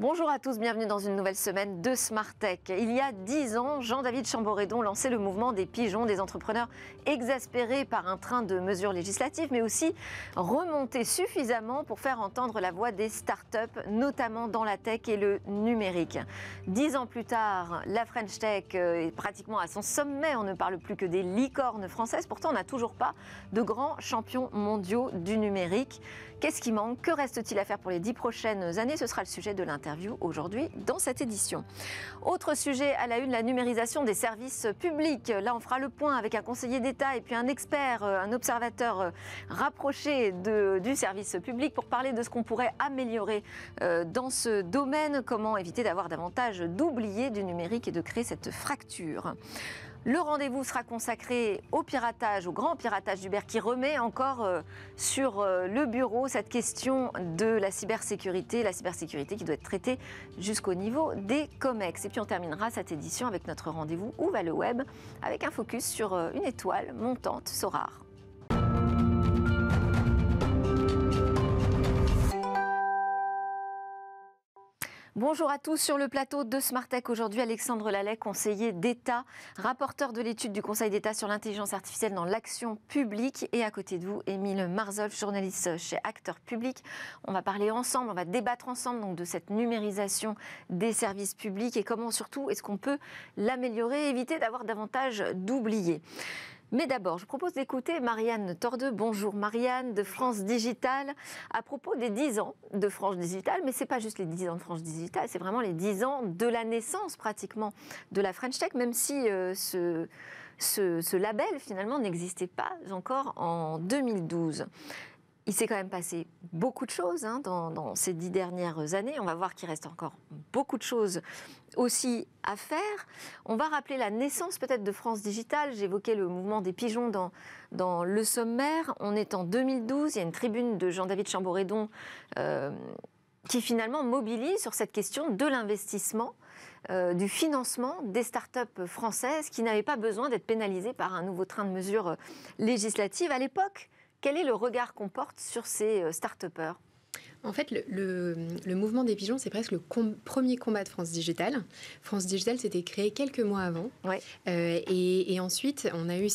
Bonjour à tous, bienvenue dans une nouvelle semaine de Smart Tech. Il y a dix ans, Jean-David Chamboredon lançait le mouvement des pigeons, des entrepreneurs exaspérés par un train de mesures législatives, mais aussi remontés suffisamment pour faire entendre la voix des startups, notamment dans la tech et le numérique. Dix ans plus tard, la French Tech euh, est pratiquement à son sommet. On ne parle plus que des licornes françaises. Pourtant, on n'a toujours pas de grands champions mondiaux du numérique. Qu'est-ce qui manque? Que reste-t-il à faire pour les dix prochaines années? Ce sera le sujet de l'interview aujourd'hui dans cette édition. Autre sujet à la une, la numérisation des services publics. Là, on fera le point avec un conseiller d'État et puis un expert, euh, un observateur euh, rapproché du service public pour parler de ce qu'on pourrait améliorer euh, dans ce domaine, comment éviter d'avoir davantage d'oubliés du numérique et de créer cette fracture? Le rendez-vous sera consacré au piratage, au grand piratage d'Uber qui remet encore euh, sur euh, le bureau cette question de la cybersécurité, la cybersécurité qui doit être traitée jusqu'au niveau des COMEX. Et puis on terminera cette édition avec notre rendez-vous Où va le web? Avec un focus sur euh, une étoile montante, Sorar. Bonjour à tous sur le plateau de Smartech. Aujourd'hui, Alexandre Lallet, conseiller d'État, rapporteur de l'étude du Conseil d'État sur l'intelligence artificielle dans l'action publique. Et à côté de vous, Émile Marzolf, journaliste chez Acteurs Publics. On va parler ensemble, on va débattre ensemble de cette numérisation des services publics et comment surtout est-ce qu'on peut l'améliorer, éviter d'avoir davantage d'oubliés. Mais d'abord, je propose d'écouter Marianne Tordeux. Bonjour Marianne de France Digital. À propos des 10 ans de France Digital, mais ce n'est pas juste les 10 ans de France Digital, c'est vraiment les 10 ans de la naissance pratiquement de la French Tech, même si euh, ce label finalement n'existait pas encore en 2012 il s'est quand même passé beaucoup de choses hein, dans, ces dix dernières années. On va voir qu'il reste encore beaucoup de choses aussi à faire. On va rappeler la naissance peut-être de France Digital. J'évoquais le mouvement des pigeons dans, le sommaire. On est en 2012. Il y a une tribune de Jean-David Chamboredon euh, qui finalement mobilise sur cette question de l'investissement. Euh, du financement des startups françaises qui n'avaient pas besoin d'être pénalisées par un nouveau train de mesures législatives. À l'époque, quel est le regard qu'on porte sur ces euh, start-upers? En fait, le, mouvement des pigeons, c'est presque le premier combat de France Digital. France Digital s'était créé quelques mois avant. Euh, et, ensuite, on a eu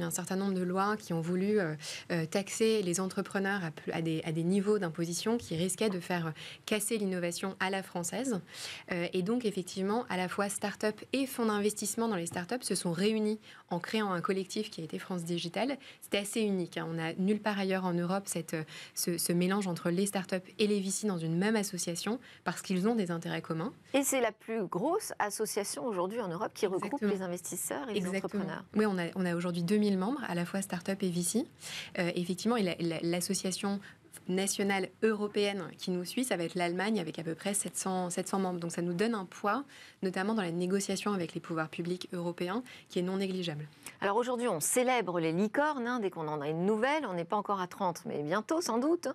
un, certain nombre de lois qui ont voulu euh, euh, taxer les entrepreneurs à, des, niveaux d'imposition qui risquaient de faire casser l'innovation à la française. et donc, effectivement, à la fois start-up et fonds d'investissement dans les start-up se sont réunis en créant un collectif qui a été France Digital. C'était assez unique. Hein. On n'a nulle part ailleurs en Europe cette, ce, ce mélange entre les start-up et les VC dans une même association parce qu'ils ont des intérêts communs. Et c'est la plus grosse association aujourd'hui en Europe qui regroupe les investisseurs et les entrepreneurs. Oui, on a, on a aujourd'hui 2000 membres, à la fois start-up et VC. Euh, effectivement, l'association nationale européenne qui nous suit, ça va être l'Allemagne avec à peu près 700, 700 membres. Donc ça nous donne un poids, notamment dans la négociation avec les pouvoirs publics européens, qui est non négligeable. Alors aujourd'hui, on célèbre les licornes. Hein, dès qu'on en a une nouvelle, on n'est pas encore à 30, mais bientôt sans doute.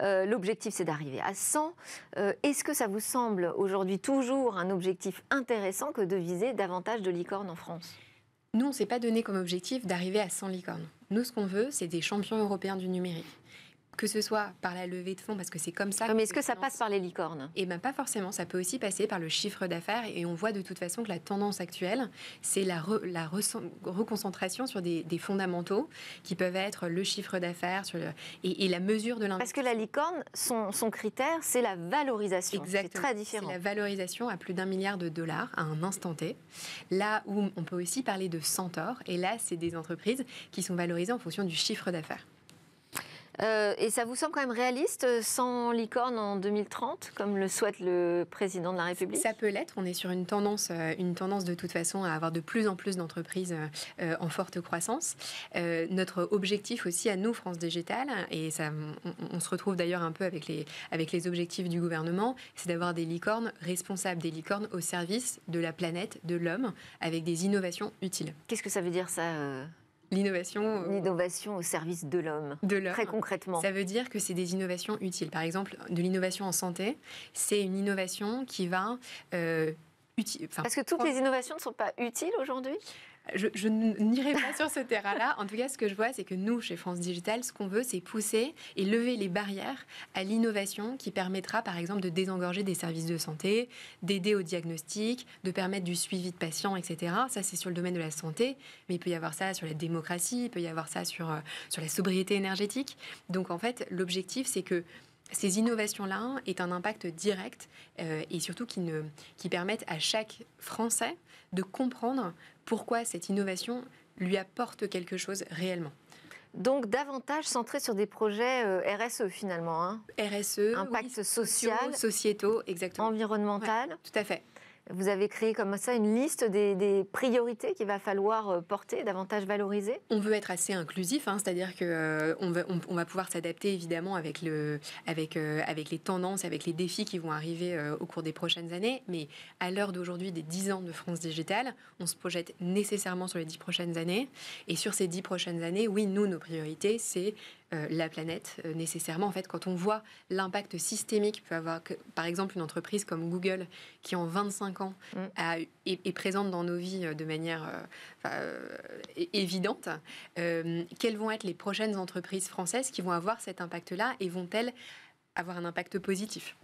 Euh, l'objectif, c'est d'arriver à 100. Euh, est-ce que ça vous semble aujourd'hui toujours un objectif intéressant que de viser davantage de licornes en France? Nous, on ne s'est pas donné comme objectif d'arriver à 100 licornes. Nous, ce qu'on veut, c'est des champions européens du numérique que ce soit par la levée de fonds, parce que c'est comme ça. mais est-ce que ça passe par les licornes? Eh bien, pas forcément. Ça peut aussi passer par le chiffre d'affaires. Et on voit de toute façon que la tendance actuelle, c'est la, la reconcentration sur des, fondamentaux qui peuvent être le chiffre d'affaires et, la mesure de l'investissement. Parce que la licorne, son, son critère, c'est la valorisation. C'est très différent. C'est la valorisation à plus d'un milliard de dollars à un instant T. Là où on peut aussi parler de centaures. Et là, c'est des entreprises qui sont valorisées en fonction du chiffre d'affaires. Euh, et ça vous semble quand même réaliste, euh, sans licorne en 2030, comme le souhaite le président de la République? Ça peut l'être. On est sur une tendance, euh, une tendance de toute façon à avoir de plus en plus d'entreprises en forte croissance. notre objectif aussi à nous, France Digital, et ça, on, se retrouve d'ailleurs un peu avec les, avec les objectifs du gouvernement, c'est d'avoir des licornes responsables, des licornes au service de la planète, de l'homme, avec des innovations utiles. Qu'est-ce que ça veut dire ça L'innovation. Euh, L'innovation au service de l'homme. De l'homme. Très concrètement. Ça veut dire que c'est des innovations utiles. Par exemple, de l'innovation en santé, c'est une innovation qui va. Euh, Parce que toutes les innovations ne sont pas utiles aujourd'hui? Je, n'irai pas sur ce terrain-là. En tout cas, ce que je vois, c'est que nous, chez France Digital, ce qu'on veut, c'est pousser et lever les barrières à l'innovation qui permettra, par exemple, de désengorger des services de santé, d'aider au diagnostic, de permettre du suivi de patients, etc. Ça, c'est sur le domaine de la santé, mais il peut y avoir ça sur la démocratie, il peut y avoir ça sur, euh, sur la sobriété énergétique. Donc, en fait, l'objectif, c'est que ces innovations-là aient un impact direct euh, et surtout qui, ne, qui permettent à chaque Français de comprendre pourquoi cette innovation lui apporte quelque chose réellement. Donc davantage centré sur des projets euh, RSE finalement. Hein. RSE, impact social, sociétaux, exactement. Environnemental. tout à fait. Vous avez créé comme ça une liste des, priorités qu'il va falloir euh, porter, davantage valoriser? On veut être assez inclusif, hein, c'est-à-dire qu'on euh, va, on, va pouvoir s'adapter évidemment euh, avec les tendances, avec les défis qui vont arriver au cours des prochaines années. Mais à l'heure d'aujourd'hui, des 10 ans de France Digitale, on se projette nécessairement sur les 10 prochaines années. Et sur ces 10 prochaines années, oui, nous, nos priorités, c'est la planète euh, nécessairement. En fait, quand on voit l'impact systémique peut avoir, que, par exemple, une entreprise comme Google, qui en 25 ans mm. est, présente dans nos vies euh, de manière évidente, quelles vont être les prochaines entreprises françaises qui vont avoir cet impact-là et vont-elles avoir un impact positif?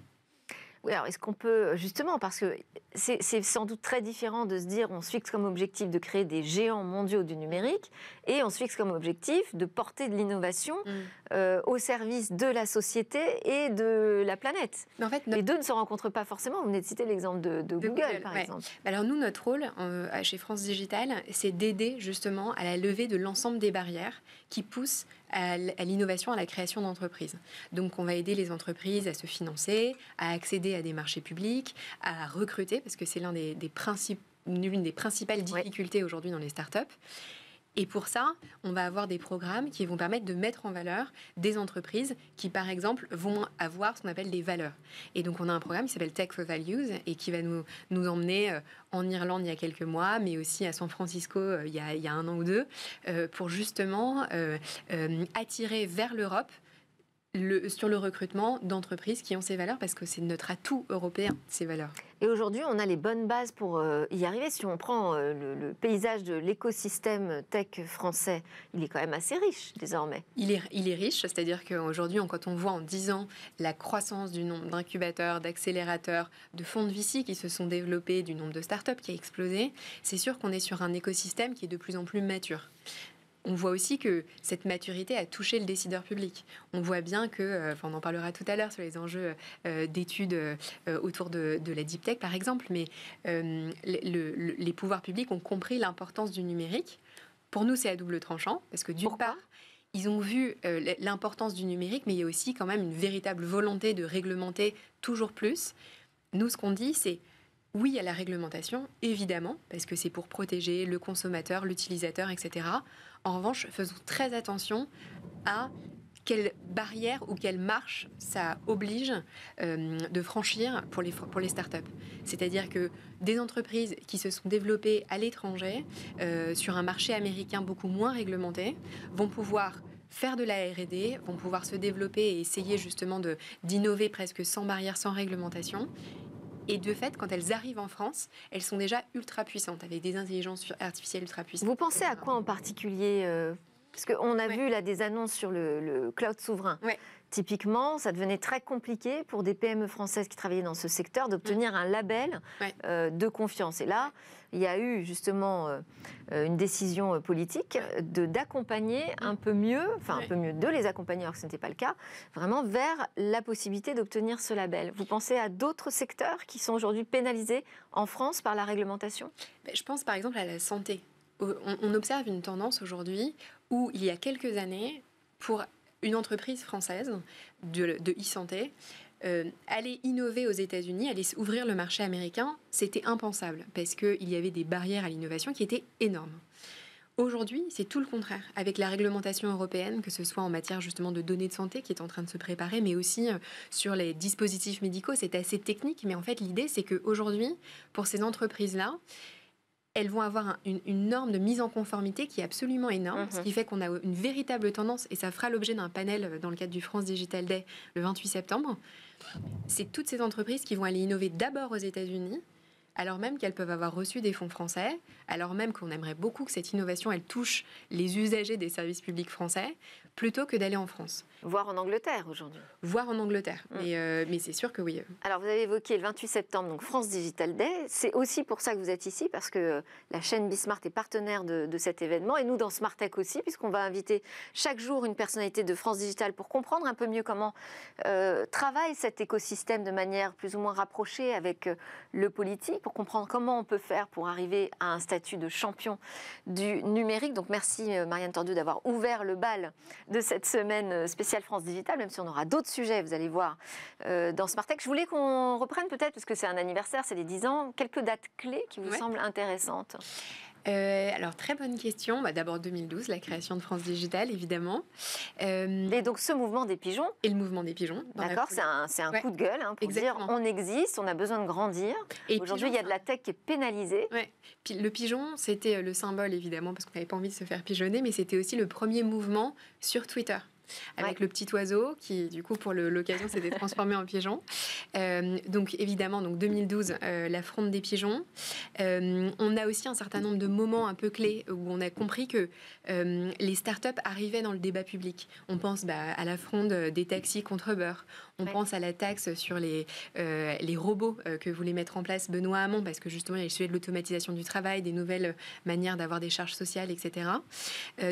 Oui, alors est-ce qu'on peut, justement, parce que c'est sans doute très différent de se dire on se fixe comme objectif de créer des géants mondiaux du numérique et on se fixe comme objectif de porter de l'innovation mm. euh, au service de la société et de la planète. Mais en fait, Les deux ne se rencontrent pas forcément. Vous venez de citer l'exemple de, Google, par exemple. Alors nous, notre rôle euh, chez France Digital, c'est d'aider justement à la levée de l'ensemble des barrières qui poussent à l'innovation, à la création d'entreprises. Donc on va aider les entreprises à se financer, à accéder à des marchés publics, à recruter, parce que c'est l'un des, des l'une des principales difficultés aujourd'hui dans les startups. Et pour ça, on va avoir des programmes qui vont permettre de mettre en valeur des entreprises qui, par exemple, vont avoir ce qu'on appelle des valeurs. Et donc, on a un programme qui s'appelle Tech for Values et qui va nous, emmener euh, en Irlande il y a quelques mois, mais aussi à San Francisco euh, il, y a, il y a un an ou deux, euh, pour justement attirer vers l'Europe sur le recrutement d'entreprises qui ont ces valeurs, parce que c'est notre atout européen, ces valeurs. Et aujourd'hui, on a les bonnes bases pour euh, y arriver. Si on prend euh, le, paysage de l'écosystème tech français, il est quand même assez riche désormais. Il est, il est riche, c'est-à-dire qu'aujourd'hui, quand on voit en 10 ans la croissance du nombre d'incubateurs, d'accélérateurs, de fonds de VC qui se sont développés, du nombre de startups qui a explosé, c'est sûr qu'on est sur un écosystème qui est de plus en plus mature on voit aussi que cette maturité a touché le décideur public. On voit bien que, euh, on en parlera tout à l'heure sur les enjeux euh, d'études euh, autour de, la deep tech par exemple, mais les pouvoirs publics ont compris l'importance du numérique. Pour nous, c'est à double tranchant, parce que d'une part, ils ont vu l'importance du numérique, mais il y a aussi quand même une véritable volonté de réglementer toujours plus. Nous, ce qu'on dit, c'est oui à la réglementation, évidemment, parce que c'est pour protéger le consommateur, l'utilisateur, etc. En revanche, faisons très attention à quelle barrière ou quelle marche ça oblige euh, de franchir pour les, pour les startups. C'est-à-dire que des entreprises qui se sont développées à l'étranger, euh, sur un marché américain beaucoup moins réglementé, vont pouvoir faire de la R&D, vont pouvoir se développer et essayer justement d'innover presque sans barrière, sans réglementation. Et de fait, quand elles arrivent en France, elles sont déjà ultra puissantes, avec des intelligences artificielles ultra puissantes. Vous pensez à quoi en particulier euh, Parce qu'on a vu là des annonces sur le, cloud souverain. Typiquement, ça devenait très compliqué pour des PME françaises qui travaillaient dans ce secteur d'obtenir un label euh, de confiance. Et là, il y a eu justement euh, euh, une décision politique de d'accompagner un peu mieux, enfin un peu mieux, de les accompagner alors que ce n'était pas le cas, vraiment vers la possibilité d'obtenir ce label. Vous pensez à d'autres secteurs qui sont aujourd'hui pénalisés en France par la réglementation? Ben, Je pense par exemple à la santé. On observe une tendance aujourd'hui où il y a quelques années, pour une entreprise française de, e-santé euh, aller innover aux États-Unis, aller ouvrir le marché américain, c'était impensable parce qu'il y avait des barrières à l'innovation qui étaient énormes. Aujourd'hui, c'est tout le contraire. Avec la réglementation européenne, que ce soit en matière justement de données de santé qui est en train de se préparer, mais aussi euh, sur les dispositifs médicaux, c'est assez technique. Mais en fait, l'idée, c'est qu'aujourd'hui, pour ces entreprises-là, elles vont avoir une, norme de mise en conformité qui est absolument énorme, ce mhm. qui fait qu'on a une véritable tendance, et ça fera l'objet d'un panel euh, dans le cadre du France Digital Day le 28 septembre. C'est toutes ces entreprises qui vont aller innover d'abord aux États-Unis alors même qu'elles peuvent avoir reçu des fonds français, alors même qu'on aimerait beaucoup que cette innovation, elle touche les usagers des services publics français, plutôt que d'aller en France. Voir en Angleterre aujourd'hui. Voir en Angleterre, mm. mais, euh, mais c'est sûr que oui. Alors vous avez évoqué le 28 septembre, donc France Digital Day. C'est aussi pour ça que vous êtes ici, parce que la chaîne Bismart est partenaire de, cet événement, et nous dans Smart Tech aussi, puisqu'on va inviter chaque jour une personnalité de France Digital pour comprendre un peu mieux comment euh, travaille cet écosystème de manière plus ou moins rapprochée avec euh, le politique, pour comprendre comment on peut faire pour arriver à un statut de champion du numérique. Donc merci Marianne Tordieu d'avoir ouvert le bal de cette semaine spéciale France Digital, même si on aura d'autres sujets, vous allez voir, euh, dans Smart Tech. Je voulais qu'on reprenne peut-être, puisque c'est un anniversaire, c'est les 10 ans, quelques dates clés qui vous semblent intéressantes. Euh, alors, très bonne question. Bah, D'abord 2012, la création de France Digital, évidemment. Euh, et donc, ce mouvement des pigeons Et le mouvement des pigeons. D'accord, c'est un, coup de gueule hein, pour dire on existe, on a besoin de grandir. Aujourd'hui, il y a de la tech qui est pénalisée. Ouais. Le pigeon, c'était le symbole, évidemment, parce qu'on n'avait pas envie de se faire pigeonner, mais c'était aussi le premier mouvement sur Twitter avec le petit oiseau qui, du coup, pour l'occasion, s'était transformé en pigeon. Euh, donc, évidemment, donc 2012, euh, la fronde des pigeons. Euh, on a aussi un certain nombre de moments un peu clés où on a compris que les startups arrivaient dans le débat public. On pense bah, à la fronde des taxis contre Uber. On pense à la taxe sur les, les robots que voulait mettre en place Benoît Hamon, parce que justement, il y a le sujet de l'automatisation du travail, des nouvelles manières d'avoir des charges sociales, etc.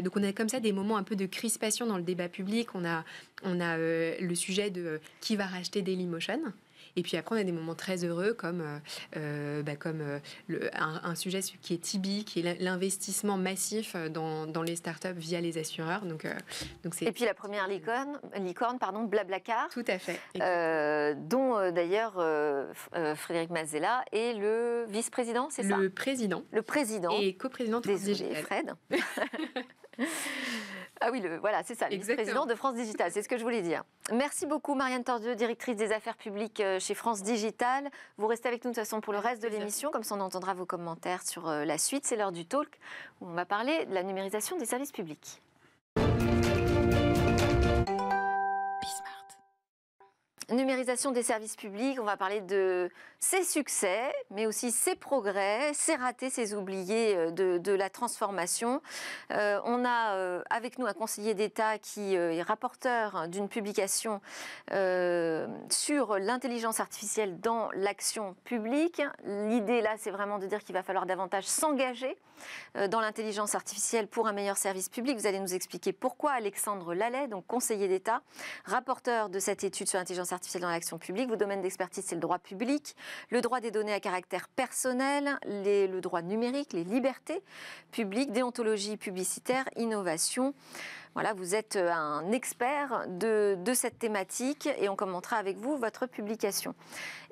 donc, on a comme ça des moments un peu de crispation dans le débat public on a, on a euh, le sujet de euh, qui va racheter Dailymotion. Et puis après, on a des moments très heureux comme, euh, bah, comme un, sujet qui est Tibi, qui est l'investissement massif dans, dans, les startups via les assureurs. Donc, donc Et puis la première licorne, licorne pardon, Blablacar. Tout à fait. dont d'ailleurs Frédéric Mazella est le vice-président, c'est ça? Le président. Le président. Et coprésident de Fred. Ah oui, le, voilà, c'est ça, le vice-président de France Digital, c'est ce que je voulais dire. Merci beaucoup Marianne Tordieu, directrice des affaires publiques euh, chez France Digital. Vous restez avec nous de toute façon pour le reste de l'émission, comme ça on entendra vos commentaires sur euh, la suite. C'est l'heure du talk où on va parler de la numérisation des services publics. Numérisation des services publics, on va parler de ses succès, mais aussi ses progrès, ses ratés, ses oubliés euh, de, la transformation. Euh, on a euh, avec nous un conseiller d'État qui est rapporteur d'une publication sur l'intelligence artificielle dans l'action publique. L'idée là, c'est vraiment de dire qu'il va falloir davantage s'engager dans l'intelligence artificielle pour un meilleur service public. Vous allez nous expliquer pourquoi Alexandre Lallet, donc conseiller d'État, rapporteur de cette étude sur l'intelligence artificielle dans l'action publique. Vos domaines d'expertise, c'est le droit public, le droit des données à caractère personnel, le droit numérique, les libertés publiques, déontologie publicitaire, innovation. Voilà, vous êtes euh, un expert de, cette thématique et on commentera avec vous votre publication.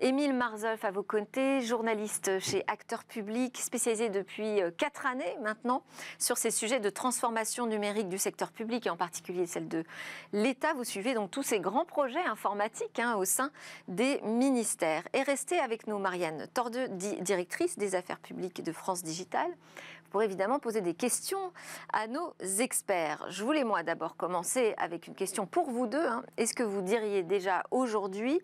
Émile Marzolf à vos côtés, journaliste chez Acteurs Publics, spécialisé depuis euh, quatre années maintenant sur ces sujets de transformation numérique du secteur public et en particulier celle de l'État. Vous suivez donc tous ces grands projets informatiques hein, au sein des ministères. Et restez avec nous, Marianne Tordeux, directrice des affaires publiques de France Digital pour évidemment poser des questions à nos experts. Je voulais moi d'abord commencer avec une question pour vous deux. Hein. Est-ce que vous diriez déjà aujourd'hui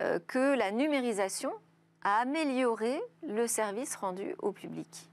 euh, que la numérisation a amélioré le service rendu au public?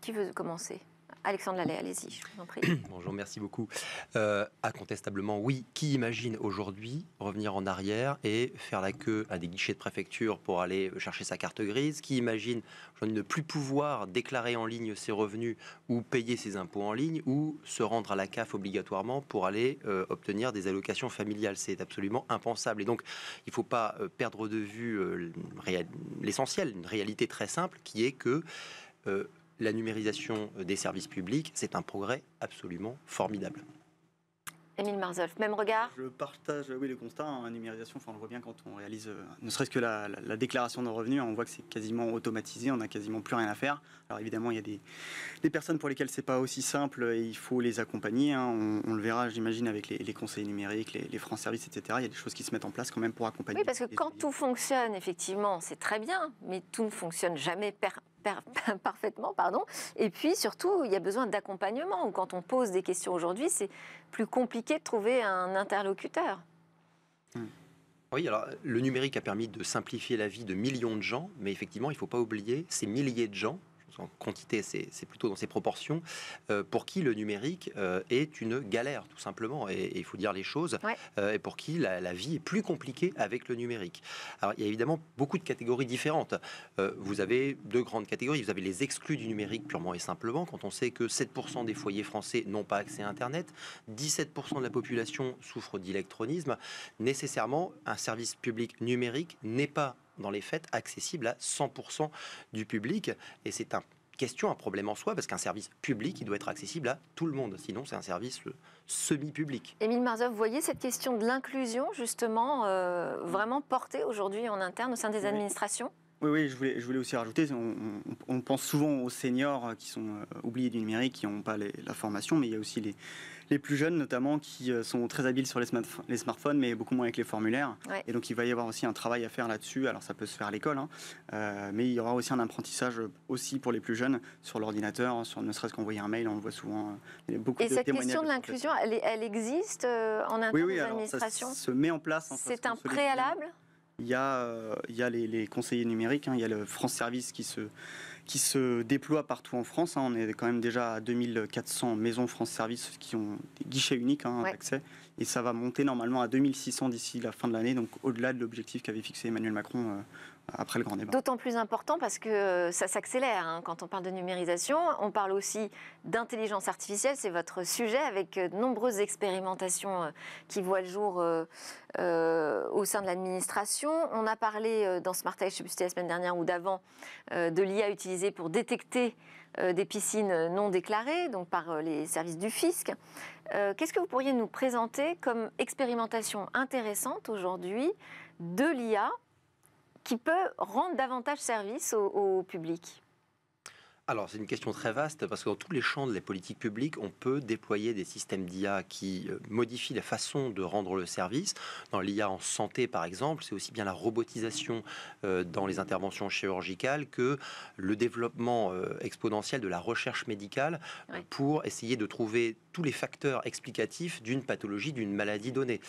Qui veut commencer? Alexandre Lallet, allez-y, je vous en prie. Bonjour, merci beaucoup. Euh, incontestablement, oui. Qui imagine aujourd'hui revenir en arrière et faire la queue à des guichets de préfecture pour aller chercher sa carte grise? Qui imagine ne plus pouvoir déclarer en ligne ses revenus ou payer ses impôts en ligne ou se rendre à la CAF obligatoirement pour aller euh, obtenir des allocations familiales? C'est absolument impensable. Et donc, il ne faut pas euh, perdre de vue l'essentiel, une réalité très simple qui est que la numérisation des services publics, c'est un progrès absolument formidable. Émile Marzolf, même regard? Je partage oui, le constat. En hein, numérisation, enfin, on le voit bien quand on réalise, euh, ne serait-ce que la, déclaration de revenus, on voit que c'est quasiment automatisé, on n'a quasiment plus rien à faire. Alors évidemment, il y a des, personnes pour lesquelles c'est pas aussi simple et il faut les accompagner. Hein. On, le verra, j'imagine, avec les, conseils numériques, les, les France Services, etc. Il y a des choses qui se mettent en place quand même pour accompagner. Oui, parce que quand tout fonctionne, effectivement, c'est très bien, mais tout ne fonctionne jamais per parfaitement, pardon. Et puis surtout, il y a besoin d'accompagnement. Quand on pose des questions aujourd'hui, c'est plus compliqué de trouver un interlocuteur. Hmm. Oui, alors le numérique a permis de simplifier la vie de millions de gens, mais effectivement, il ne faut pas oublier ces milliers de gens en quantité, c'est plutôt dans ces proportions, euh, pour qui le numérique euh, est une galère, tout simplement. Et il faut dire les choses. Euh, et pour qui la, vie est plus compliquée avec le numérique. Alors, il y a évidemment beaucoup de catégories différentes. vous avez deux grandes catégories. Vous avez les exclus du numérique purement et simplement, quand on sait que 7% des foyers français n'ont pas accès à Internet, 17% de la population souffre d'électronisme. Nécessairement, un service public numérique n'est pas dans les faits, accessible à 100% du public. Et c'est une question, un problème en soi, parce qu'un service public, il doit être accessible à tout le monde. Sinon, c'est un service euh, semi-public. Émile Marzov, vous voyez cette question de l'inclusion, justement, euh, vraiment portée aujourd'hui en interne au sein des administrations? Oui, oui, je voulais, je voulais aussi rajouter, on, pense souvent aux seniors qui sont euh, oubliés du numérique, qui n'ont pas la formation, mais il y a aussi les, les plus jeunes notamment qui euh, sont très habiles sur les, les smartphones, mais beaucoup moins avec les formulaires. Et donc il va y avoir aussi un travail à faire là-dessus. Alors ça peut se faire à l'école, hein. euh, mais il y aura aussi un apprentissage aussi pour les plus jeunes sur l'ordinateur, sur ne serait-ce qu'envoyer un mail, on le voit souvent. Euh, beaucoup Et cette question de l'inclusion, elle, elle, existe en interne oui, oui, Ça se met en place. Hein, C'est un préalable? Il y a, il y a les, conseillers numériques, hein. il y a le France Service qui se, qui se déploie partout en France. Hein. On est quand même déjà à 2400 maisons France Service qui ont des guichets uniques hein, d'accès. Et ça va monter normalement à 2600 d'ici la fin de l'année, donc au-delà de l'objectif qu'avait fixé Emmanuel Macron euh, après le grand débat. D'autant plus important parce que ça s'accélère hein. quand on parle de numérisation. On parle aussi d'intelligence artificielle, c'est votre sujet, avec de nombreuses expérimentations euh, qui voient le jour euh, au sein de l'administration. On a parlé dans Smart Age, je sais plus c'était la semaine dernière ou d'avant, de l'IA utilisée pour détecter des piscines non déclarées, donc par les services du fisc. Euh, qu'est-ce que vous pourriez nous présenter comme expérimentation intéressante aujourd'hui de l'IA qui peut rendre davantage service au public? Alors, c'est une question très vaste parce que dans tous les champs de la politique publique, on peut déployer des systèmes d'IA qui euh, modifient la façon de rendre le service. Dans l'IA en santé, par exemple, c'est aussi bien la robotisation euh, dans les interventions chirurgicales que le développement euh, exponentiel de la recherche médicale pour essayer de trouver tous les facteurs explicatifs d'une pathologie, d'une maladie donnée.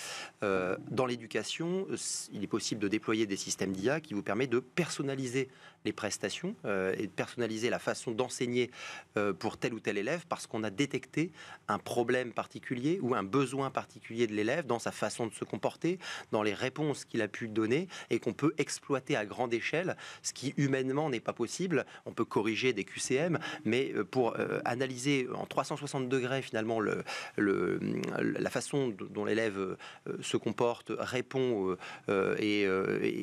Dans l'éducation, il est possible de déployer des systèmes d'IA qui vous permettent de personnaliser les prestations et de personnaliser la façon d'enseigner euh, pour tel ou tel élève parce qu'on a détecté un problème particulier ou un besoin particulier de l'élève dans sa façon de se comporter, dans les réponses qu'il a pu donner et qu'on peut exploiter à grande échelle, ce qui humainement n'est pas possible. On peut corriger des QCM, mais euh, pour euh, analyser en 360 degrés finalement le, le la façon dont l'élève se comporte, répond et,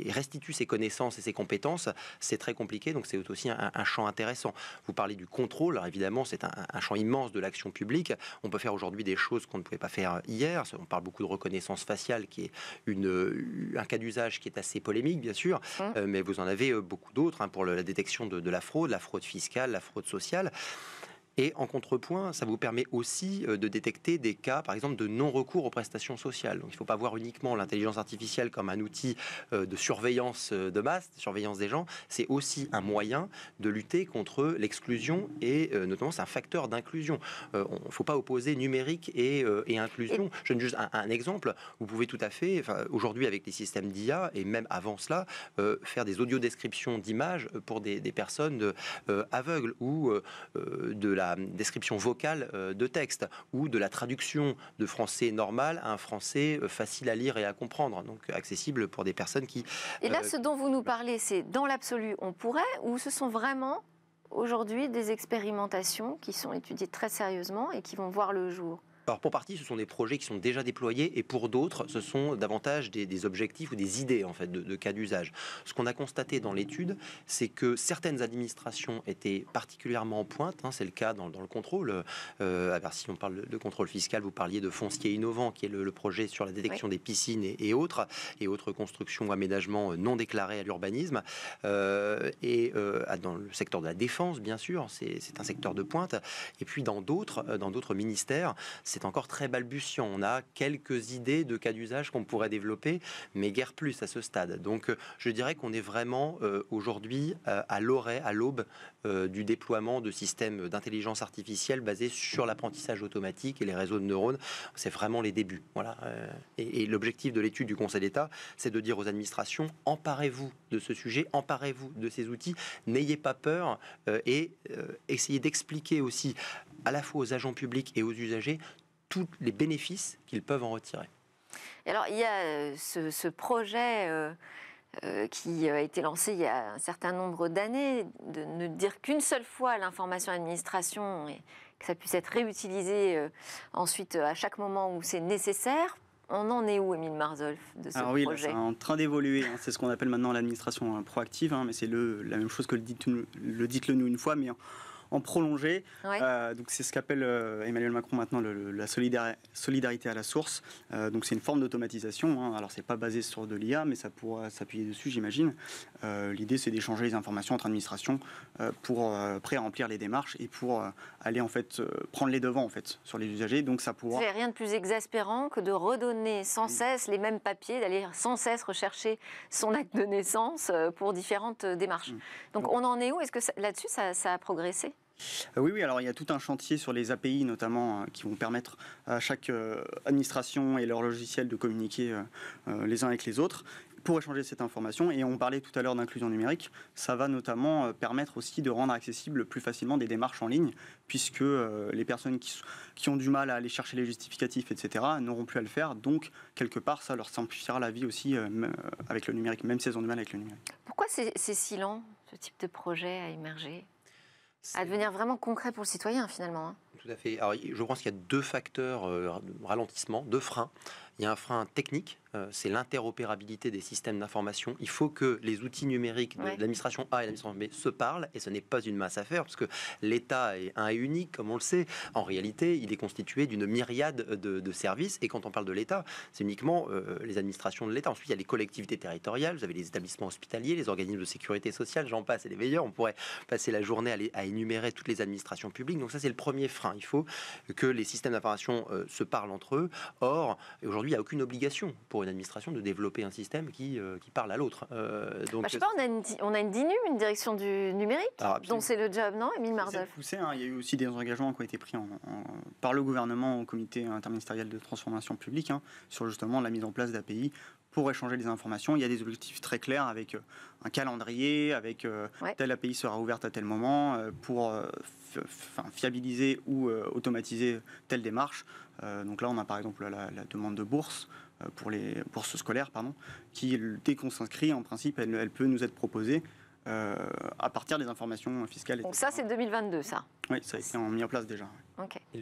restitue ses connaissances et ses compétences, c'est très compliqué. Donc c'est aussi un champ intéressant. Vous parlez du contrôle. Alors évidemment, c'est un, champ immense de l'action publique. On peut faire aujourd'hui des choses qu'on ne pouvait pas faire hier. On parle beaucoup de reconnaissance faciale, qui est une, un cas d'usage qui est assez polémique, bien sûr. Mmh. Euh, mais vous en avez euh, beaucoup d'autres hein, pour la détection de, de la fraude, la fraude fiscale, la fraude sociale. Et en contrepoint, ça vous permet aussi euh, de détecter des cas, par exemple, de non-recours aux prestations sociales. Donc il ne faut pas voir uniquement l'intelligence artificielle comme un outil euh, de surveillance euh, de masse, de surveillance des gens. C'est aussi un moyen de lutter contre l'exclusion et notamment c'est un facteur d'inclusion. Il ne faut pas opposer numérique et, inclusion. Je donne juste un, exemple. Vous pouvez tout à fait, aujourd'hui avec les systèmes d'IA et même avant cela, faire des audiodescriptions d'images pour des, des personnes aveugles ou de la description vocale euh, de texte ou de la traduction de français normal à un français euh, facile à lire et à comprendre, donc accessible pour des personnes qui... Et là, euh, ce dont vous nous parlez, c'est dans l'absolu, on pourrait, ou ce sont vraiment aujourd'hui des expérimentations qui sont étudiées très sérieusement et qui vont voir le jour? Alors pour partie, ce sont des projets qui sont déjà déployés et pour d'autres, ce sont davantage des, objectifs ou des idées en fait de, cas d'usage. Ce qu'on a constaté dans l'étude, c'est que certaines administrations étaient particulièrement en pointe. Hein, c'est le cas dans, le contrôle. Euh, alors si on parle de, contrôle fiscal, vous parliez de foncier innovant, qui est le, projet sur la détection des piscines et, autres et autres constructions ou aménagements non déclarés à l'urbanisme. Euh, et euh, dans le secteur de la défense, bien sûr, c'est un secteur de pointe. Et puis dans d'autres, dans d'autres ministères, c'est encore très balbutiant. On a quelques idées de cas d'usage qu'on pourrait développer, mais guère plus à ce stade. Donc euh, je dirais qu'on est vraiment aujourd'hui à l'orée, à l'aube du déploiement de systèmes d'intelligence artificielle basés sur l'apprentissage automatique et les réseaux de neurones. C'est vraiment les débuts. Voilà. et l'objectif de l'étude du Conseil d'État, c'est de dire aux administrations emparez-vous de ce sujet, emparez-vous de ces outils, n'ayez pas peur et essayez d'expliquer aussi à la fois aux agents publics et aux usagers tous les bénéfices qu'ils peuvent en retirer. alors, il y a euh, ce, projet euh, euh, qui a été lancé il y a un certain nombre d'années, de ne dire qu'une seule fois l'information administration et que ça puisse être réutilisé ensuite à chaque moment où c'est nécessaire. On en est où, Émile Marzolf, de ce Alors oui, c'est en train d'évoluer. Hein. C'est ce qu'on appelle maintenant l'administration proactive, hein, mais c'est la même chose que le dites-le nous une fois, mais en prolongé. Euh, donc c'est ce qu'appelle euh, Emmanuel Macron maintenant la solidarité à la source. Euh, donc c'est une forme d'automatisation. Hein. Alors c'est pas basé sur de l'IA, mais ça pourra s'appuyer dessus, j'imagine. L'idée c'est d'échanger les informations entre administrations pour pré-remplir les démarches et pour aller en fait prendre les devants en fait sur les usagers. Donc ça pourra. C'est rien de plus exaspérant que de redonner sans cesse les mêmes papiers, d'aller sans cesse rechercher son acte de naissance pour différentes démarches. Mmh. Donc on en est où? Est-ce que là-dessus ça a progressé? Oui, oui, alors il y a tout un chantier sur les API notamment euh, qui vont permettre à chaque euh, administration et leur logiciel de communiquer les uns avec les autres pour échanger cette information. Et on parlait tout à l'heure d'inclusion numérique. Ça va notamment permettre aussi de rendre accessible plus facilement des démarches en ligne, puisque les personnes qui, qui, ont du mal à aller chercher les justificatifs, etc., n'auront plus à le faire. Donc, quelque part, ça leur simplifiera la vie aussi avec le numérique, même si elles ont du mal avec le numérique. Pourquoi c'est si lent, ce type de projet à émerger? À devenir vraiment concret pour le citoyen finalement. Hein. Tout à fait. Alors, je pense qu'il y a deux facteurs euh, ralentissement, deux freins. Il y a un frein technique, euh, c'est l'interopérabilité des systèmes d'information. Il faut que les outils numériques de l'administration A et l'administration B se parlent, et ce n'est pas une masse à faire, parce que l'État est un et unique, comme on le sait. En réalité, il est constitué d'une myriade de, services, et quand on parle de l'État, c'est uniquement euh, les administrations de l'État. Ensuite, il y a les collectivités territoriales, vous avez les établissements hospitaliers, les organismes de sécurité sociale, j'en passe, et les meilleurs. On pourrait passer la journée à, à énumérer toutes les administrations publiques. Donc ça, c'est le premier frein. Il faut que les systèmes d'information euh, se parlent entre eux. Or, aujourd'hui, il n'y a aucune obligation pour une administration de développer un système qui, euh, qui parle à l'autre. Euh, donc, bah, je sais pas, on a une, on a une DINUM, une direction du numérique, ah, dont c'est le job, non, Émile Marzolf hein. Il y a eu aussi des engagements qui ont été pris par le gouvernement au comité interministériel de transformation publique hein, sur justement la mise en place d'API pour échanger des informations. Il y a des objectifs très clairs avec euh, un calendrier, avec telle API sera ouverte à tel moment pour fiabiliser ou automatiser telle démarche. Euh, donc là, on a par exemple la, demande de bourse euh, pour les bourses scolaires, pardon, qui, dès qu'on s'inscrit, en principe, elle, elle, peut nous être proposée euh, à partir des informations fiscales. Donc ça, c'est 2022, ça Oui, ça a été mis en place déjà.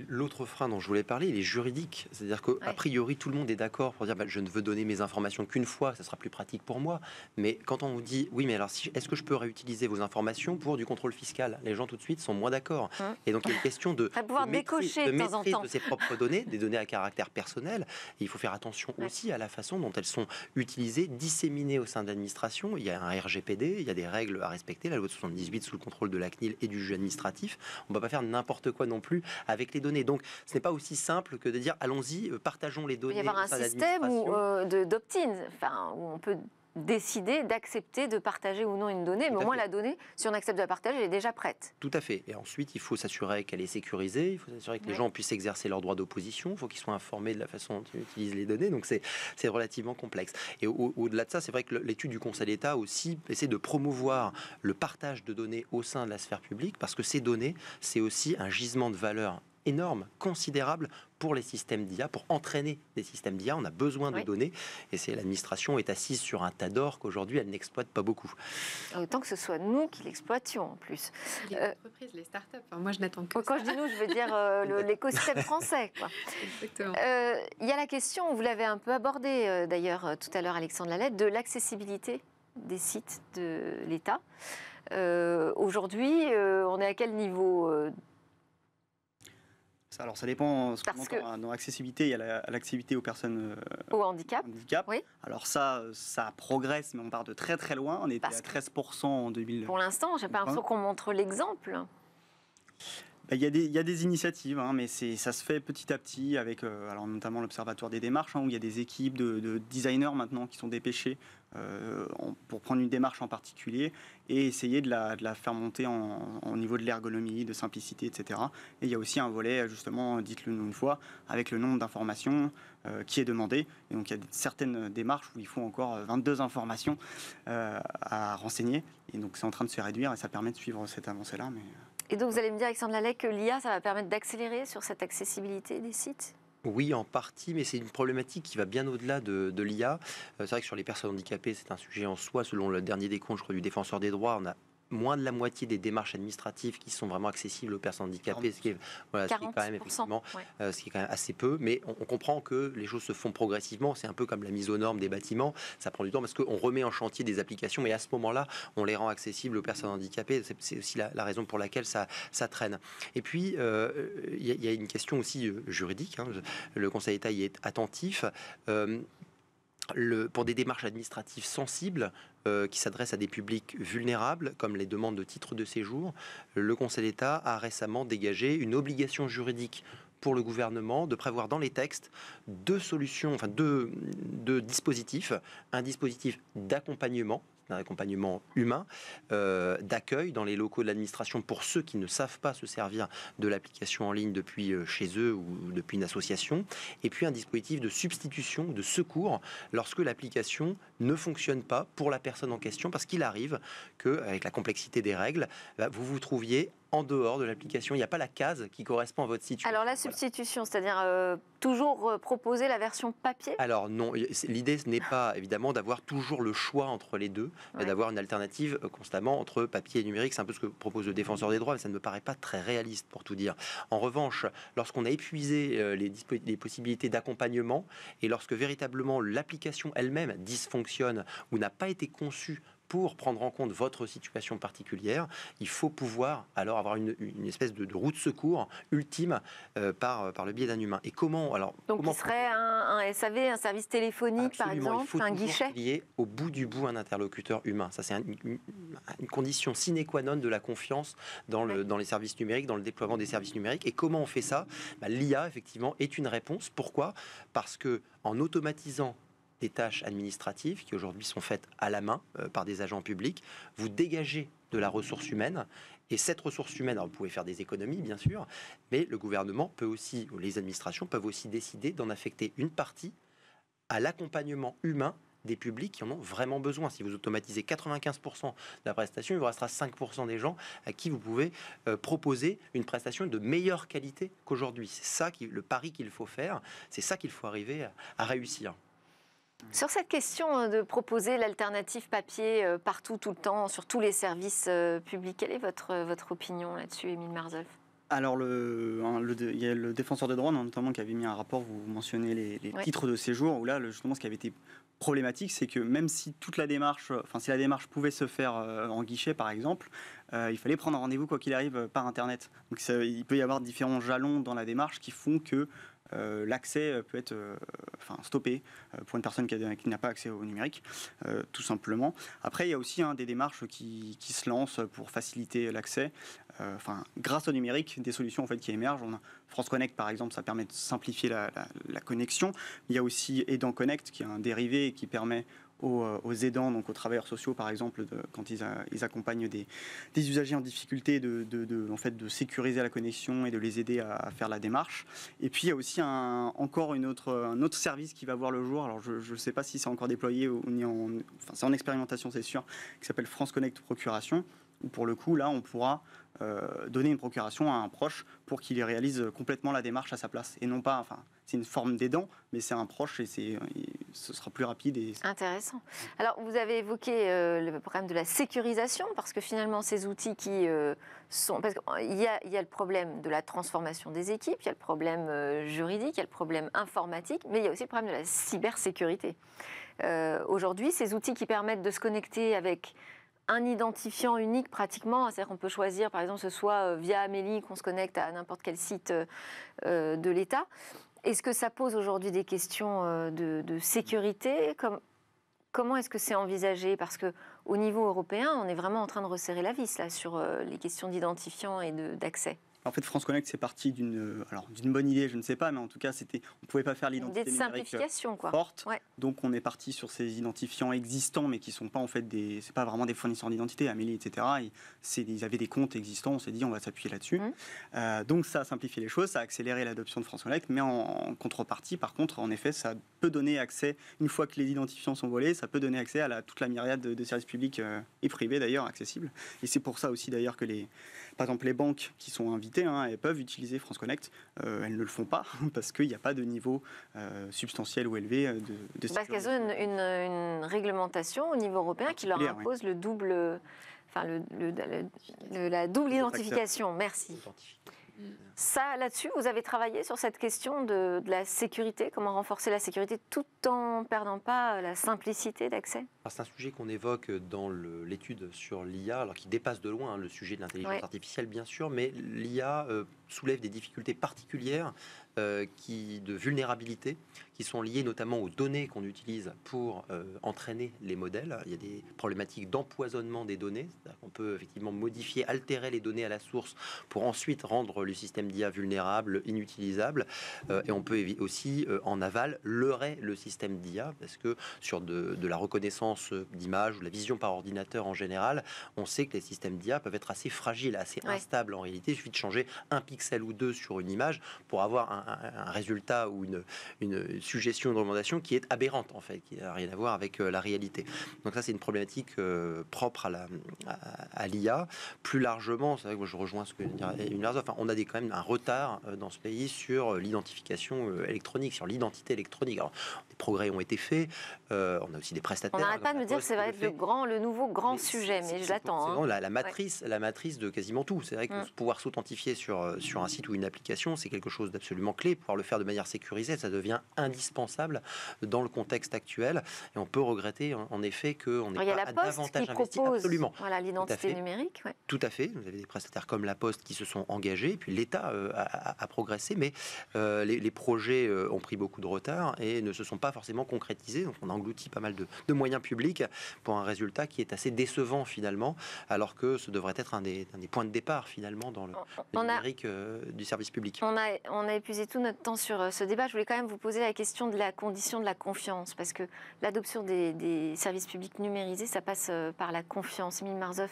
L'autre frein dont je voulais parler, il est juridique. C'est-à-dire qu'a priori, tout le monde est d'accord pour dire bah, je ne veux donner mes informations qu'une fois, ça sera plus pratique pour moi. Mais quand on vous dit oui, mais alors est-ce que je peux réutiliser vos informations pour du contrôle fiscal? Les gens tout de suite sont moins d'accord. Hum. Et donc il y a une question de, pouvoir de décocher de, temps en temps. de ses propres données, des données à caractère personnel. Et il faut faire attention aussi à la façon dont elles sont utilisées, disséminées au sein de l'administration. Il y a un RGPD, il y a des règles à respecter, la loi de 78 sous le contrôle de la CNIL et du juge administratif. On ne va pas faire n'importe quoi non plus avec les données. Donc, ce n'est pas aussi simple que de dire allons-y, euh, partageons les données. Il y avoir un système euh, d'opt-in, enfin, où on peut décider d'accepter de partager ou non une donnée, mais au moins la donnée, si on accepte de la partager, elle est déjà prête. Tout à fait. Et ensuite, il faut s'assurer qu'elle est sécurisée, il faut s'assurer que les gens puissent exercer leur droit d'opposition, il faut qu'ils soient informés de la façon dont ils utilisent les données, donc c'est relativement complexe. Et au-delà de ça, c'est vrai que l'étude du Conseil d'État aussi essaie de promouvoir le partage de données au sein de la sphère publique, parce que ces données, c'est aussi un gisement de valeur énorme, considérable pour les systèmes d'IA, pour entraîner des systèmes d'IA. On a besoin de données et c'est l'administration est assise sur un tas d'or qu'aujourd'hui elle n'exploite pas beaucoup. Autant que ce soit nous qui l'exploitions en plus. Les euh, entreprises, les startups. moi je n'attends que Quand je dis nous, je veux dire euh, l'écosystème français. Euh, il y a la question, vous l'avez un peu abordé d'ailleurs tout à l'heure Alexandre Lalette, de l'accessibilité des sites de l'État. Aujourd'hui, on est à quel niveau alors ça dépend ce qu'on Dans l'accessibilité, il y a l'accessibilité aux personnes euh, au handicap. handicap. Oui. Alors ça, ça progresse, mais on part de très très loin. On était à 13% en 2000. Pour l'instant, j'ai pas l'impression qu'on montre l'exemple. bah, il y, a des initiatives, hein, mais ça se fait petit à petit avec alors notamment l'Observatoire des démarches, hein, où il y a des équipes de, designers maintenant qui sont dépêchés pour prendre une démarche en particulier et essayer de la, faire monter au niveau de l'ergonomie, de simplicité, etc. Et il y a aussi un volet, justement, dites-le nous une fois, avec le nombre d'informations euh, qui est demandé. Et donc il y a certaines démarches où il faut encore 22 informations euh, à renseigner. Et donc c'est en train de se réduire et ça permet de suivre cette avancée-là. Mais... Et donc vous allez me dire, Alexandre Lallet, que l'IA, ça va permettre d'accélérer sur cette accessibilité des sites? Oui, en partie, mais c'est une problématique qui va bien au-delà de, l'IA. Euh, c'est vrai que sur les personnes handicapées, c'est un sujet en soi. Selon le dernier décompte, du défenseur des droits, on a moins de la moitié des démarches administratives qui sont vraiment accessibles aux personnes handicapées, ce qui est, voilà, ce qui est quand même effectivement, euh, ce qui est quand même assez peu. Mais on, comprend que les choses se font progressivement. C'est un peu comme la mise aux normes des bâtiments. Ça prend du temps parce qu'on remet en chantier des applications, mais à ce moment-là, on les rend accessibles aux personnes handicapées. C'est aussi la, raison pour laquelle ça, ça traîne. Et puis, euh, il y, a une question aussi euh, juridique. Hein. Le Conseil d'État y est attentif. Pour des démarches administratives sensibles, euh, qui s'adresse à des publics vulnérables, comme les demandes de titres de séjour, le Conseil d'État a récemment dégagé une obligation juridique pour le gouvernement de prévoir dans les textes deux solutions, enfin deux dispositifs. Un dispositif d'accompagnement un accompagnement humain, euh, d'accueil dans les locaux de l'administration pour ceux qui ne savent pas se servir de l'application en ligne depuis euh, chez eux ou depuis une association, et puis un dispositif de substitution, de secours, lorsque l'application ne fonctionne pas pour la personne en question, parce qu'il arrive que, avec la complexité des règles, bah, vous vous trouviez en dehors de l'application. Il n'y a pas la case qui correspond à votre situation. Alors la substitution, c'est-à-dire euh, toujours proposer la version papier? Alors non, l'idée ce n'est pas évidemment d'avoir toujours le choix entre les deux, mais d'avoir une alternative euh, constamment entre papier et numérique. C'est un peu ce que propose le défenseur des droits, mais ça ne me paraît pas très réaliste pour tout dire. En revanche, lorsqu'on a épuisé euh, les, les possibilités d'accompagnement et lorsque véritablement l'application elle-même dysfonctionne ou n'a pas été conçue pour prendre en compte votre situation particulière, il faut pouvoir alors avoir une, espèce de, route de secours ultime euh, par, par le biais d'un humain. Et comment alors Donc comment il serait un, un, SAV, un service téléphonique par exemple, il faut un guichet Il y au bout du bout un interlocuteur humain. Ça c'est une, condition sine qua non de la confiance dans, le, dans les services numériques, dans le déploiement des services numériques. Et comment on fait ça? Bah, L'IA effectivement est une réponse. Pourquoi? Parce que en automatisant des tâches administratives qui aujourd'hui sont faites à la main euh, par des agents publics. Vous dégagez de la ressource humaine et cette ressource humaine, vous pouvez faire des économies bien sûr, mais le gouvernement peut aussi, ou les administrations peuvent aussi décider d'en affecter une partie à l'accompagnement humain des publics qui en ont vraiment besoin. Si vous automatisez 95% de la prestation, il vous restera 5% des gens à qui vous pouvez euh, proposer une prestation de meilleure qualité qu'aujourd'hui. C'est ça qui, le pari qu'il faut faire, c'est ça qu'il faut arriver à réussir. Sur cette question euh, de proposer l'alternative papier euh, partout, tout le temps, sur tous les services euh, publics, quelle est votre, votre opinion là-dessus, Émile Marzolf? Alors, le, il y a le défenseur des droits, notamment, qui avait mis un rapport, vous mentionnez les, titres de séjour, où là, justement, ce qui avait été problématique, c'est que même si toute la démarche, enfin, si la démarche pouvait se faire en guichet, par exemple, il fallait prendre un rendez-vous, quoi qu'il arrive, par Internet. Donc, il peut y avoir différents jalons dans la démarche qui font que euh, l'accès peut être euh, enfin, stoppé euh, pour une personne qui, n'a pas accès au numérique, tout simplement. Après, il y a aussi hein, des démarches qui, se lancent pour faciliter l'accès. Enfin, grâce au numérique, des solutions en fait, qui émergent. France Connect, par exemple, ça permet de simplifier la, la connexion. Il y a aussi Aidant Connect, qui est un dérivé qui permet euh, aux, aidants, donc aux travailleurs sociaux par exemple, quand ils, accompagnent des, usagers en difficulté, de, en fait, de sécuriser la connexion et de les aider à, faire la démarche. Et puis il y a aussi encore une autre, un autre service qui va voir le jour, alors je ne sais pas si c'est encore déployé ou en, c'est en expérimentation c'est sûr, qui s'appelle France Connect Procuration, où pour le coup là on pourra donner une procuration à un proche pour qu'il réalise complètement la démarche à sa place. Et non pas, enfin, c'est une forme d'aidant, mais c'est un proche et c'est, ce sera plus rapide. Intéressant. Alors, vous avez évoqué euh, le problème de la sécurisation, parce que finalement, ces outils qui euh, sont. Parce qu'il y y a le problème de la transformation des équipes, il y a le problème juridique, il y a le problème informatique, mais il y a aussi le problème de la cybersécurité. Aujourd'hui, ces outils qui permettent de se connecter avec un identifiant unique pratiquement. C'est-à-dire qu'on peut choisir, par exemple, ce soit euh, via Amélie qu'on se connecte à n'importe quel site euh, euh, de l'État. Est-ce que ça pose aujourd'hui des questions de, sécurité? Comment est-ce que c'est envisagé? Parce que au niveau européen, on est vraiment en train de resserrer la vis là sur les questions d'identifiant et d'accès. En fait, France Connect, c'est parti d'une alors d'une bonne idée, je ne sais pas, mais en tout cas, c'était on pouvait pas faire l'identité numérique quoi. forte. Donc, on est parti sur ces identifiants existants, mais qui sont pas en fait des, c'est pas vraiment des fournisseurs d'identité, Amélie, etc. c'est, ils avaient des comptes existants. On s'est dit, on va s'appuyer là-dessus. Mmh. Euh, donc, ça a simplifié les choses, ça a accéléré l'adoption de France Connect, mais en, contrepartie, par contre, en effet, ça peut donner accès une fois que les identifiants sont volés, ça peut donner accès à la, toute la myriade de, services publics euh, et privés d'ailleurs accessibles. Et c'est pour ça aussi d'ailleurs que les par exemple, les banques qui sont invitées, hein, elles peuvent utiliser France Connect. Euh, elles ne le font pas parce qu'il n'y a pas de niveau euh, substantiel ou élevé euh, de, de Parce qu'elles ont une, réglementation au niveau européen qui leur impose le double, enfin le, la double identification. Merci. Ça, là-dessus, vous avez travaillé sur cette question de, la sécurité, comment renforcer la sécurité tout en perdant pas la simplicité d'accès? C'est un sujet qu'on évoque dans l'étude sur l'IA, alors qui dépasse de loin hein, le sujet de l'intelligence artificielle, bien sûr, mais l'IA euh, soulève des difficultés particulières euh, qui, de vulnérabilité qui sont liées notamment aux données qu'on utilise pour euh, entraîner les modèles. Il y a des problématiques d'empoisonnement des données. On peut effectivement modifier, altérer les données à la source pour ensuite rendre le système d'IA vulnérable, inutilisable. Euh, et on peut aussi, en aval, leurrer le système d'IA parce que sur de, la reconnaissance d'image ou la vision par ordinateur en général, on sait que les systèmes d'IA peuvent être assez fragiles, assez instables en réalité. Il suffit de changer un pixel ou deux sur une image pour avoir un un, résultat ou une, une, suggestion, une recommandation qui est aberrante en fait, qui n'a rien à voir avec euh, la réalité. Donc ça, c'est une problématique euh, propre à l'IA. Plus largement, c'est vrai que moi, je rejoins ce que dit enfin, on a des, quand même un retard euh, dans ce pays sur l'identification électronique, sur l'identité électronique. Des progrès ont été faits. on a aussi des prestataires. On n'arrête pas de me dire que c'est vrai le grand, le nouveau grand sujet, mais je l'attends. Hein. La, la, matrice, la matrice de quasiment tout. C'est vrai que mm. pouvoir s'authentifier sur sur un site ou une application, c'est quelque chose d'absolument clé. Pouvoir le faire de manière sécurisée, ça devient indispensable dans le contexte actuel. Et on peut regretter en, effet qu'on n'ait pas davantage investi. Absolument. Voilà l'identité numérique. Tout à fait. Vous avez des prestataires comme La Poste qui se sont engagés. Et puis l'État euh, a, progressé, mais euh, les, projets euh, ont pris beaucoup de retard et ne se sont pas forcément concrétisés. Donc on a englouti pas mal de, moyens publics pour un résultat qui est assez décevant finalement, alors que ce devrait être un des, points de départ finalement dans le, numérique du service public. On a, on a épuisé tout notre temps sur euh, ce débat, je voulais quand même vous poser la question de la condition de la confiance, parce que l'adoption des, services publics numérisés, ça passe euh, par la confiance. Emile Marzoff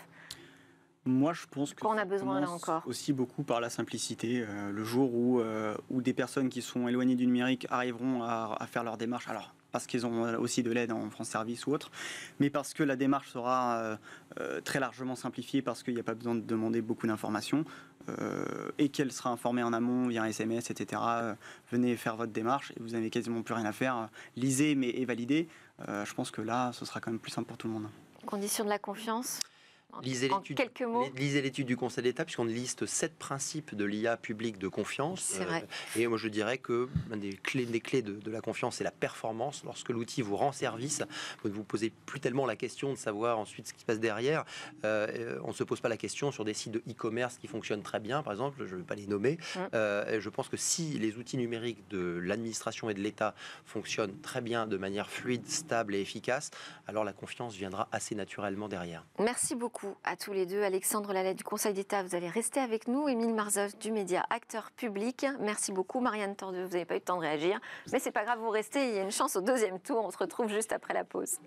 moi, je pense que on a besoin là encore. aussi beaucoup par la simplicité. Euh, le jour où, où des personnes qui sont éloignées du numérique arriveront à, à faire leur démarche, alors parce qu'ils ont aussi de l'aide en France Service ou autre, mais parce que la démarche sera très largement simplifiée, parce qu'il n'y a pas besoin de demander beaucoup d'informations. Euh, et qu'elle sera informée en amont via SMS, etc. Euh, venez faire votre démarche et vous n'avez quasiment plus rien à faire. Lisez mais et validez. Euh, je pense que là, ce sera quand même plus simple pour tout le monde. Condition de la confiance? Lisez l'étude, lisez l'étude du Conseil d'État, puisqu'on liste sept principes de l'IA publique de confiance. Euh, et moi, je dirais que l'une des clés, des clés de, la confiance, c'est la performance. Lorsque l'outil vous rend service, vous ne vous posez plus tellement la question de savoir ensuite ce qui se passe derrière. Euh, on ne se pose pas la question sur des sites de e-commerce qui fonctionnent très bien, par exemple, je ne vais pas les nommer. Mmh. Euh, je pense que si les outils numériques de l'administration et de l'État fonctionnent très bien, de manière fluide, stable et efficace, alors la confiance viendra assez naturellement derrière. Merci beaucoup à tous les deux. Alexandre Lallet du Conseil d'État, vous allez rester avec nous. Émile Marzov du média Acteur Public. Merci beaucoup. Marianne Tordeux, vous n'avez pas eu le temps de réagir. Mais c'est pas grave, vous restez. Il y a une chance au deuxième tour. On se retrouve juste après la pause.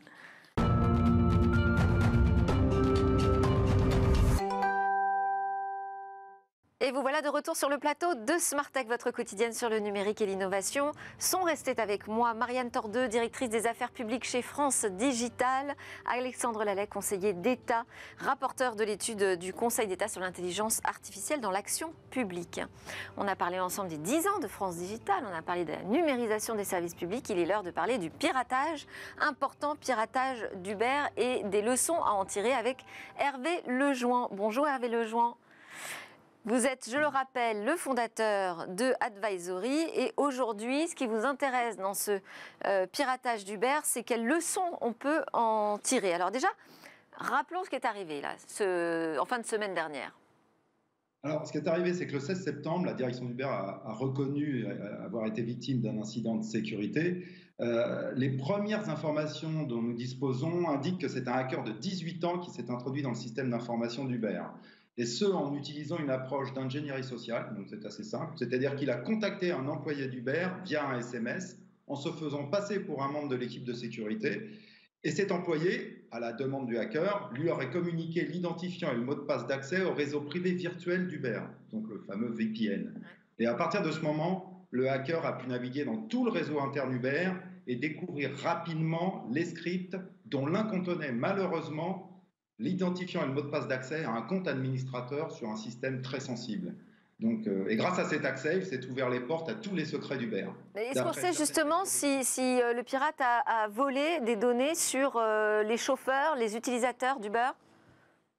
Et vous voilà de retour sur le plateau de Smart votre quotidienne sur le numérique et l'innovation. Sont restés avec moi Marianne Tordeux, directrice des affaires publiques chez France Digital, Alexandre Lallet, conseiller d'État, rapporteur de l'étude du Conseil d'État sur l'intelligence artificielle dans l'action publique. On a parlé ensemble des 10 ans de France Digital, on a parlé de la numérisation des services publics, il est l'heure de parler du piratage, important piratage d'Uber et des leçons à en tirer avec Hervé Lejoin. Bonjour Hervé Lejoin. Vous êtes, je le rappelle, le fondateur de Advisory et aujourd'hui, ce qui vous intéresse dans ce euh, piratage d'Uber, c'est quelles leçons on peut en tirer. Alors déjà, rappelons ce qui est arrivé là, en fin de semaine dernière. Alors, ce qui est arrivé, c'est que le 16 septembre, la direction d'Uber a, reconnu avoir été victime d'un incident de sécurité. Euh, les premières informations dont nous disposons indiquent que c'est un hacker de 18 ans qui s'est introduit dans le système d'information d'Uber. Et ce en utilisant une approche d'ingénierie sociale, donc c'est assez simple, c'est-à-dire qu'il a contacté un employé d'Uber via un SMS en se faisant passer pour un membre de l'équipe de sécurité, et cet employé, à la demande du hacker, lui aurait communiqué l'identifiant et le mot de passe d'accès au réseau privé virtuel d'Uber, donc le fameux VPN. Et à partir de ce moment, le hacker a pu naviguer dans tout le réseau interne Uber et découvrir rapidement les scripts dont l'un contenait malheureusement l'identifiant et le mot de passe d'accès à un compte administrateur sur un système très sensible. Donc, euh, et grâce à cet accès, il s'est ouvert les portes à tous les secrets d'Uber. Est-ce qu'on sait justement si, euh, le pirate a, volé des données sur euh, les chauffeurs, les utilisateurs d'Uber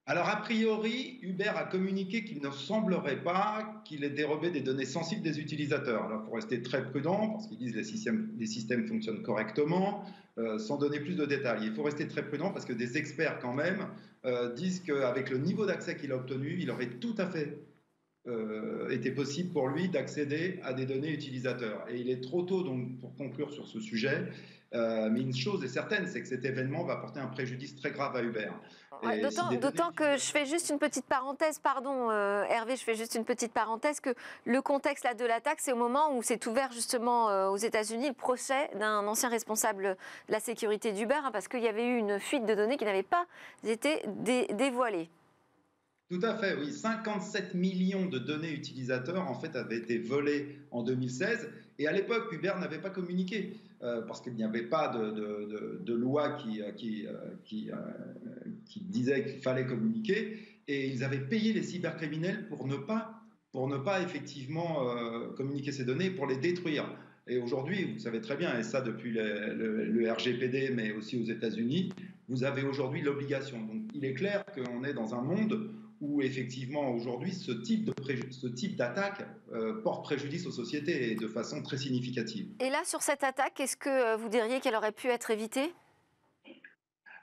alors, a priori, Uber a communiqué qu'il ne semblerait pas qu'il ait dérobé des données sensibles des utilisateurs. Alors, il faut rester très prudent parce qu'ils disent que les systèmes, fonctionnent correctement, euh, sans donner plus de détails. Il faut rester très prudent parce que des experts, quand même, euh, disent qu'avec le niveau d'accès qu'il a obtenu, il aurait tout à fait euh, été possible pour lui d'accéder à des données utilisateurs. Et il est trop tôt donc pour conclure sur ce sujet, mais une chose est certaine, c'est que cet événement va porter un préjudice très grave à Uber. D'autant que je fais juste une petite parenthèse, pardon euh, Hervé, je fais juste une petite parenthèse, que le contexte là, de l'attaque, c'est au moment où s'est ouvert justement euh, aux États-Unis le procès d'un ancien responsable de la sécurité d'Uber, hein, parce qu'il y avait eu une fuite de données qui n'avait pas été dévoilée. Tout à fait, oui. 57 millions de données utilisateurs en fait avaient été volées en 2016 et à l'époque Uber n'avait pas communiqué. Euh, parce qu'il n'y avait pas de, loi qui, euh, euh, qui, disait qu'il fallait communiquer, et ils avaient payé les cybercriminels pour ne pas, pour ne pas effectivement communiquer ces données, pour les détruire. Et aujourd'hui, vous savez très bien, et ça depuis le RGPD, mais aussi aux États-Unis, vous avez aujourd'hui l'obligation. Donc il est clair qu'on est dans un monde où effectivement aujourd'hui ce type de ce type d'attaque euh, porte préjudice aux sociétés et de façon très significative. Et là sur cette attaque, est-ce que euh, vous diriez qu'elle aurait pu être évitée?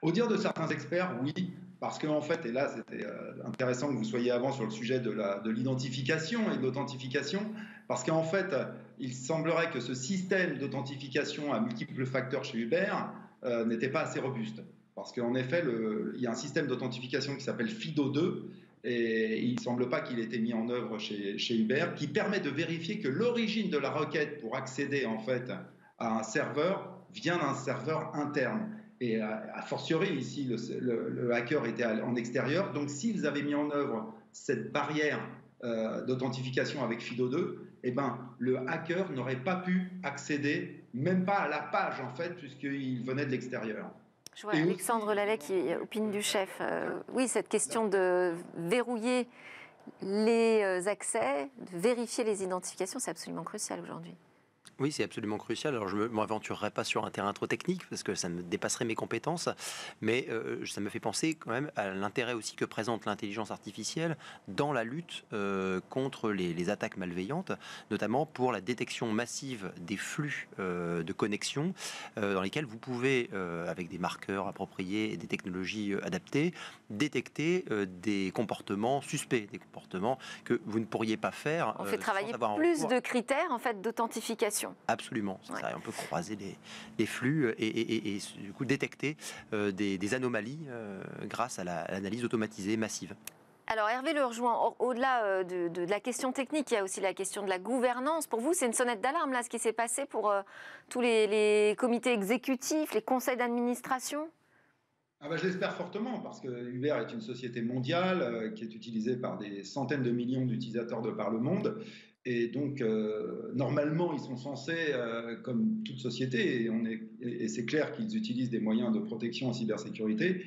Au dire de certains experts, oui, parce qu'en fait, et là c'était euh, intéressant que vous soyez avant sur le sujet de l'identification de et de l'authentification, parce qu'en fait, il semblerait que ce système d'authentification à multiples facteurs chez Uber n'était pas assez robuste. Parce qu'en effet, le, il y a un système d'authentification qui s'appelle FIDO2 et il ne semble pas qu'il ait été mis en œuvre chez, Uber, qui permet de vérifier que l'origine de la requête pour accéder en fait à un serveur vient d'un serveur interne. Et a, fortiori, ici, le, hacker était en extérieur. Donc, s'ils avaient mis en œuvre cette barrière euh, d'authentification avec FIDO2, eh ben, le hacker n'aurait pas pu accéder, même pas à la page, en fait, puisqu'il venait de l'extérieur. Je vois Alexandre Lallet qui opine du chef. Euh, oui, cette question de verrouiller les euh, accès, de vérifier les identifications, c'est absolument crucial aujourd'hui. Oui, c'est absolument crucial. Alors, je ne m'aventurerai pas sur un terrain trop technique parce que ça me dépasserait mes compétences, mais euh, ça me fait penser quand même à l'intérêt aussi que présente l'intelligence artificielle dans la lutte euh, contre les, attaques malveillantes, notamment pour la détection massive des flux euh, de connexion dans lesquels vous pouvez, avec des marqueurs appropriés et des technologies adaptées, détecter des comportements suspects, des comportements que vous ne pourriez pas faire. On fait travailler plus de critères en fait d'authentification. Absolument. Ça, on peut croiser les, flux et, du coup détecter euh, des, anomalies euh, grâce à l'analyse automatisée massive. Alors Hervé le rejoint, au-delà euh, de, la question technique, il y a aussi la question de la gouvernance. Pour vous, c'est une sonnette d'alarme là, ce qui s'est passé pour tous les, comités exécutifs, les conseils d'administration? Ah bah, je l'espère fortement parce que Uber est une société mondiale qui est utilisée par des centaines de millions d'utilisateurs de par le monde et donc, euh, normalement, ils sont censés, euh, comme toute société, et, c'est clair qu'ils utilisent des moyens de protection en cybersécurité,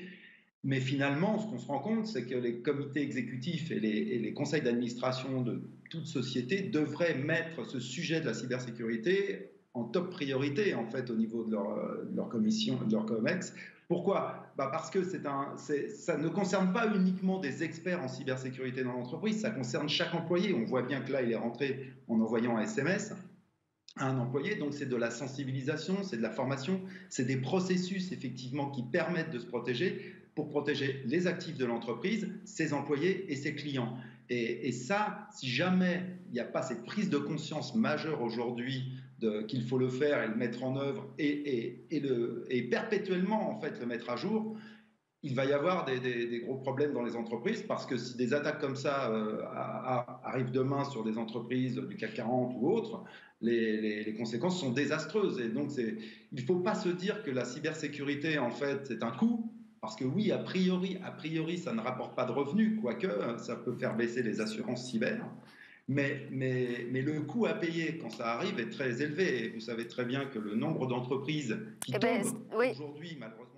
mais finalement, ce qu'on se rend compte, c'est que les comités exécutifs et les, conseils d'administration de toute société devraient mettre ce sujet de la cybersécurité en top priorité, en fait, au niveau de leur, de leur commission, de leur COMEX, pourquoi? Bah Parce que un, ça ne concerne pas uniquement des experts en cybersécurité dans l'entreprise, ça concerne chaque employé. On voit bien que là, il est rentré en envoyant un SMS à un employé, donc c'est de la sensibilisation, c'est de la formation, c'est des processus effectivement qui permettent de se protéger pour protéger les actifs de l'entreprise, ses employés et ses clients. Et, et ça, si jamais il n'y a pas cette prise de conscience majeure aujourd'hui qu'il faut le faire et le mettre en œuvre et, et, et, le, et perpétuellement en fait le mettre à jour, il va y avoir des, gros problèmes dans les entreprises parce que si des attaques comme ça euh, arrivent demain sur des entreprises du CAC 40 ou autres, les, conséquences sont désastreuses. Et donc, il ne faut pas se dire que la cybersécurité, en fait, c'est un coût. Parce que oui, a priori, a priori, ça ne rapporte pas de revenus, quoique ça peut faire baisser les assurances cyber. Mais, mais, mais, le coût à payer quand ça arrive est très élevé. Et vous savez très bien que le nombre d'entreprises qui eh ben, aujourd'hui, malheureusement,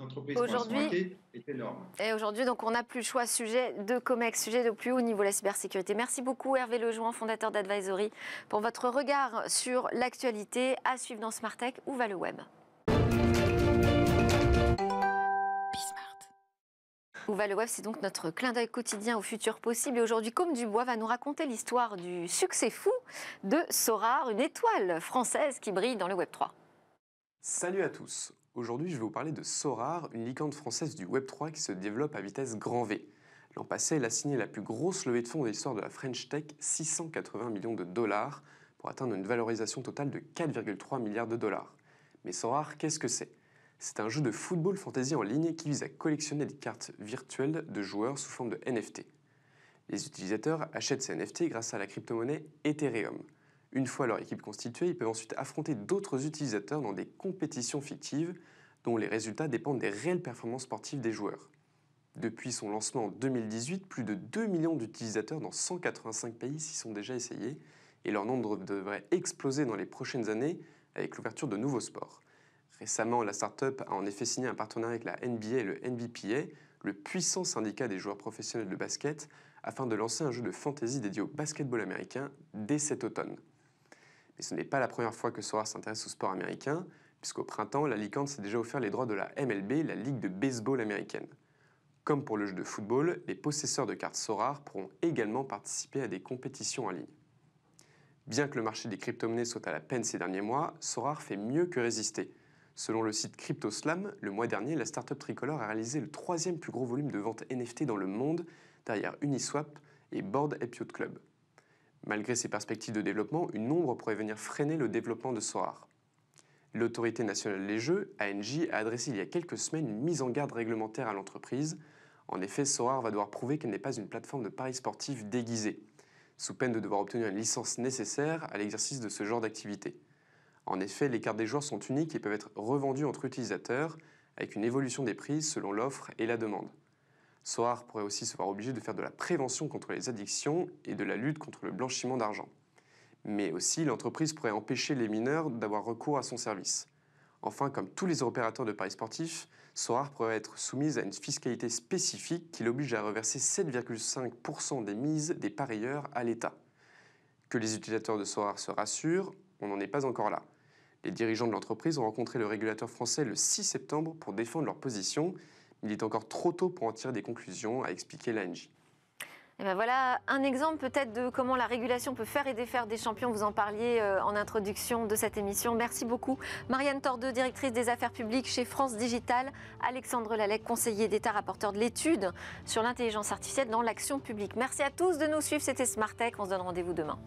entreprises aujourd'hui, est énorme. Et aujourd'hui, donc, on n'a plus le choix. Sujet de COMEX, sujet de plus haut niveau, la cybersécurité. Merci beaucoup, Hervé Lejoin, fondateur d'Advisory, pour votre regard sur l'actualité. À suivre dans Smart Tech. Où va le web Où va le web C'est donc notre clin d'œil quotidien au futur possible. Et aujourd'hui, Comme Dubois va nous raconter l'histoire du succès fou de Sorar, une étoile française qui brille dans le Web 3. Salut à tous Aujourd'hui, je vais vous parler de Sorar, une licorne française du Web3 qui se développe à vitesse grand V. L'an passé, elle a signé la plus grosse levée de fonds de l'histoire de la French Tech, 680 millions de dollars, pour atteindre une valorisation totale de 4,3 milliards de dollars. Mais Sorar, qu'est-ce que c'est? C'est un jeu de football fantasy en ligne qui vise à collectionner des cartes virtuelles de joueurs sous forme de NFT. Les utilisateurs achètent ces NFT grâce à la crypto-monnaie Ethereum. Une fois leur équipe constituée, ils peuvent ensuite affronter d'autres utilisateurs dans des compétitions fictives dont les résultats dépendent des réelles performances sportives des joueurs. Depuis son lancement en 2018, plus de 2 millions d'utilisateurs dans 185 pays s'y sont déjà essayés et leur nombre devrait exploser dans les prochaines années avec l'ouverture de nouveaux sports. Récemment, la startup a en effet signé un partenariat avec la NBA et le NBPA, le puissant syndicat des joueurs professionnels de basket, afin de lancer un jeu de fantasy dédié au basketball américain dès cet automne. Mais ce n'est pas la première fois que Sora s'intéresse au sport américain, puisqu'au printemps, la Licorne s'est déjà offert les droits de la MLB, la Ligue de baseball américaine. Comme pour le jeu de football, les possesseurs de cartes Sorar pourront également participer à des compétitions en ligne. Bien que le marché des crypto-monnaies soit à la peine ces derniers mois, Sorar fait mieux que résister. Selon le site CryptoSlam, le mois dernier, la startup tricolore a réalisé le troisième plus gros volume de ventes NFT dans le monde, derrière Uniswap et Board Ape Club. Malgré ces perspectives de développement, une ombre pourrait venir freiner le développement de Sorar. L'autorité nationale des jeux, ANJ, a adressé il y a quelques semaines une mise en garde réglementaire à l'entreprise. En effet, Sorar va devoir prouver qu'elle n'est pas une plateforme de paris sportifs déguisée, sous peine de devoir obtenir une licence nécessaire à l'exercice de ce genre d'activité. En effet, les cartes des joueurs sont uniques et peuvent être revendues entre utilisateurs, avec une évolution des prix selon l'offre et la demande. Soar pourrait aussi se voir obligé de faire de la prévention contre les addictions et de la lutte contre le blanchiment d'argent. Mais aussi, l'entreprise pourrait empêcher les mineurs d'avoir recours à son service. Enfin, comme tous les opérateurs de paris sportifs, Soar pourrait être soumise à une fiscalité spécifique qui l'oblige à reverser 7,5% des mises des parieurs à l'État. Que les utilisateurs de Soar se rassurent, on n'en est pas encore là. Les dirigeants de l'entreprise ont rencontré le régulateur français le 6 septembre pour défendre leur position il est encore trop tôt pour en tirer des conclusions, a expliqué l'ANJ. Et ben voilà un exemple peut-être de comment la régulation peut faire et défaire des champions. Vous en parliez euh, en introduction de cette émission. Merci beaucoup. Marianne Tordeux, directrice des affaires publiques chez France Digital. Alexandre Lalec, conseiller d'État, rapporteur de l'étude sur l'intelligence artificielle dans l'action publique. Merci à tous de nous suivre. C'était Smart Tech. On se donne rendez-vous demain.